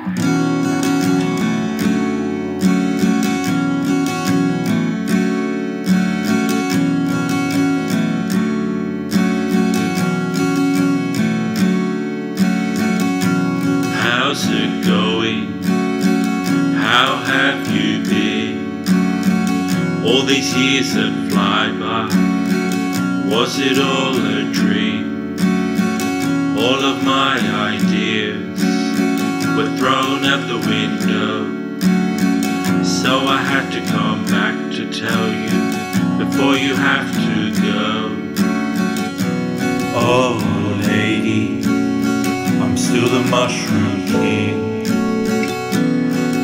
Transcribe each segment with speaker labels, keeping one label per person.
Speaker 1: How's it going? How have you been? All these years that fly by, was it all a dream? All of my ideas were thrown out the window. So I had to come back to tell you before you have to go.
Speaker 2: Oh, lady, I'm still the mushroom king.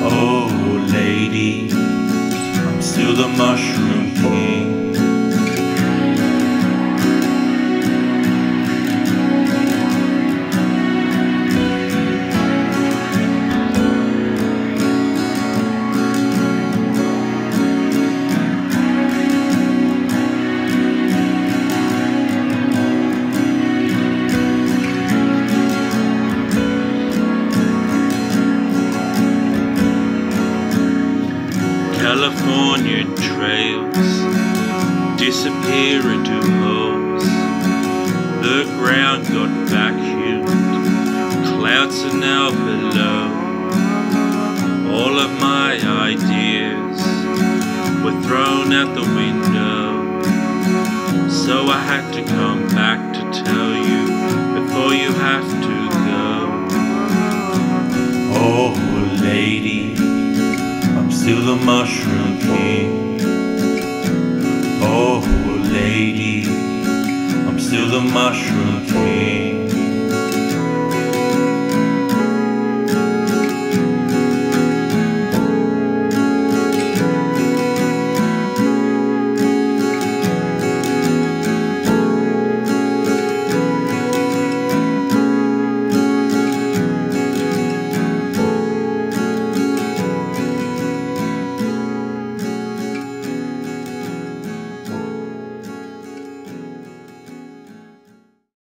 Speaker 2: Oh, lady, I'm still the mushroom king.
Speaker 1: California trails disappear into holes. The ground got vacuumed, clouds are now below. All of my ideas were thrown out the window. So I had to come back to tell you before you have to
Speaker 2: mushroom king. Oh, lady, I'm still the mushroom king.